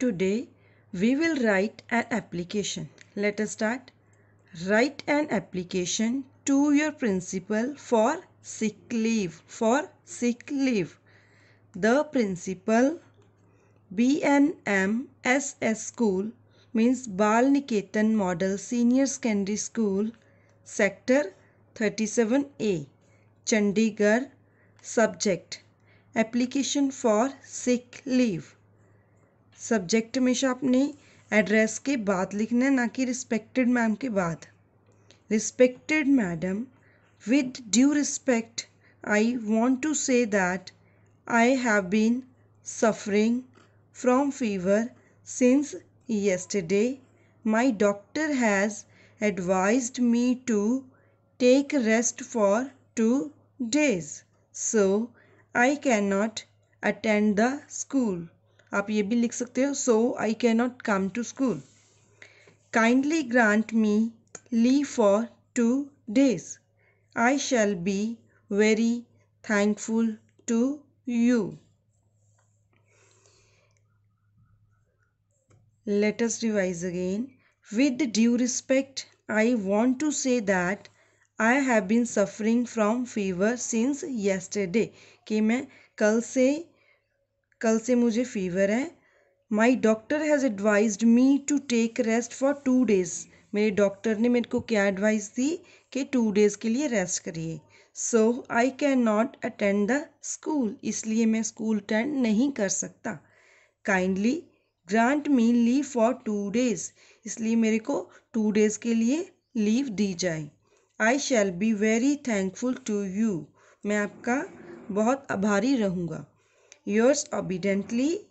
Today we will write an application. Let us start. Write an application to your principal for sick leave. For sick leave. The principal BNMSS School means Bal Niketan Model Senior Secondary School Sector 37A Chandigarh Subject Application for sick leave subject हमेशा अपने address के बाद लिखना है, ना कि respected ma'am के बाद। Respected madam with due respect I want to say that I have been suffering from fever since yesterday. My doctor has advised me to take rest for two days, so i cannot attend the school. आप ये भी लिख सकते हो so I can not come to school kindly grant me leave for two days I shall be very thankful to you let's revise again with due respect I want to say that I have been suffering from fever since yesterday कि मैं कल से कल से मुझे fever है। My doctor has advise me to take rest for two days मेरे doctor ने मेरे को क्या एडवाइस दी? कि टू डेज़ के लिए रेस्ट करिए। So I can not attend the school इसलिए मैं स्कूल अटेंड नहीं कर सकता। Kindly grant me leave for two days इसलिए मेरे को टू डेज़ के लिए लीव दी जाए। I shall be very thankful to you मैं आपका बहुत आभारी रहूँगा। Yours obediently.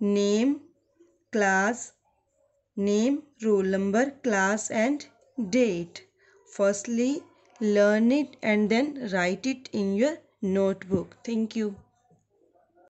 Name class. Name roll number class and date. Firstly learn it and then write it in your notebook. Thank you